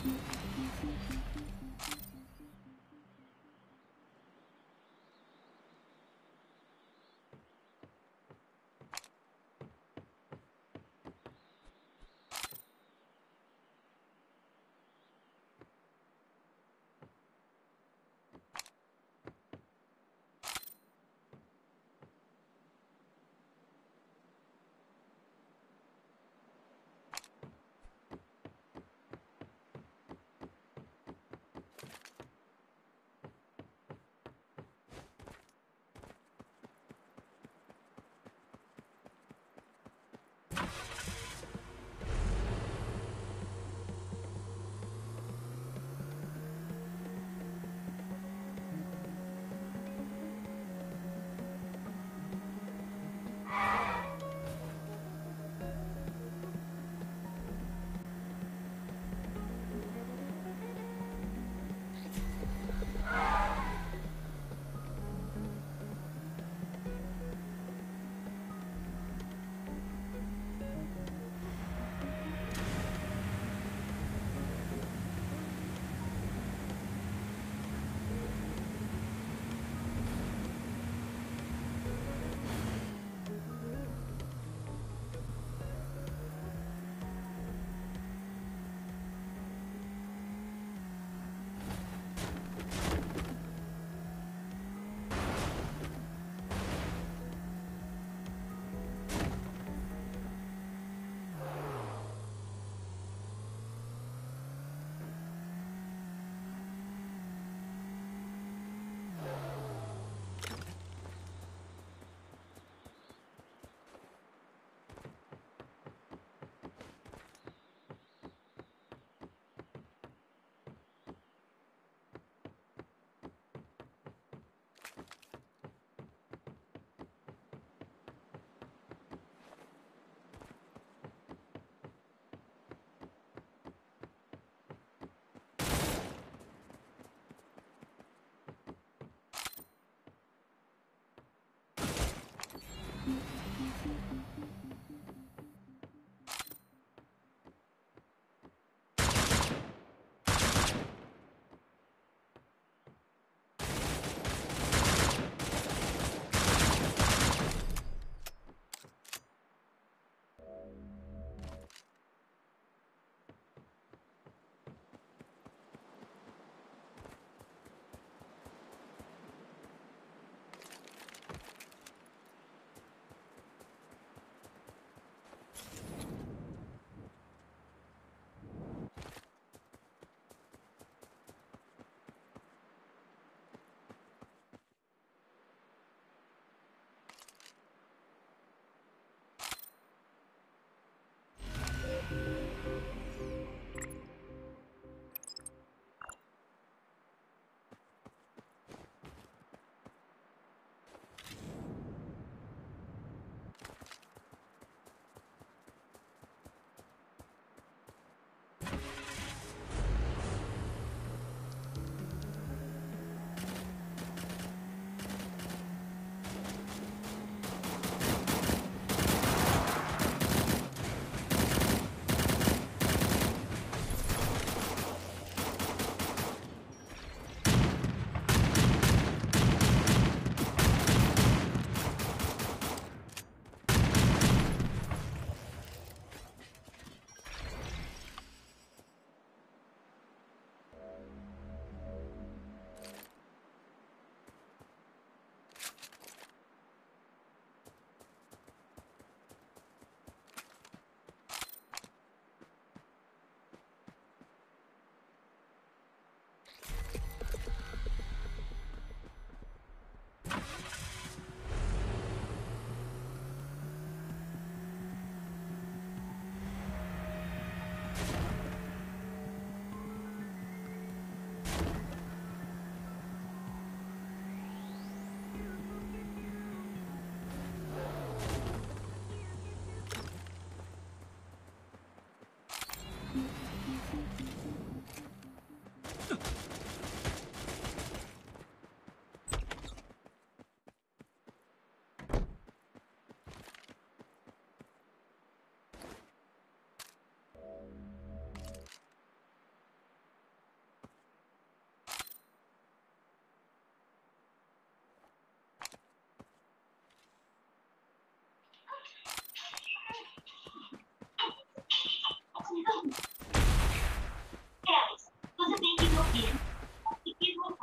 Thank you.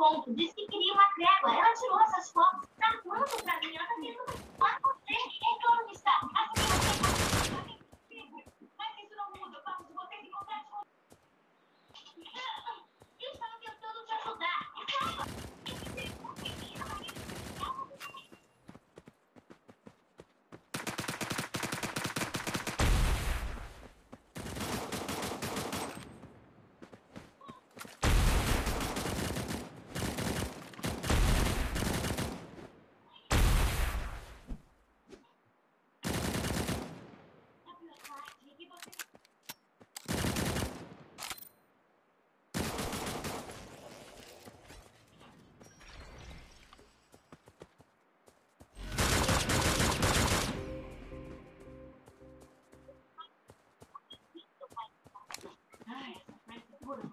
Ponto. Que queria uma trégua. Ela tirou essas fotos.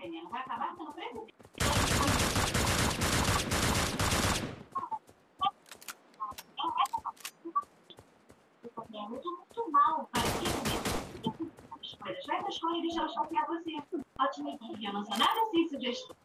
Veneno. Vai acabar sendo preso. É muito, muito mal. Parece que as coisas. Vai pra escola e deixa ela chatear você. Ótima ideia. Eu não sou nada assim, sugestão.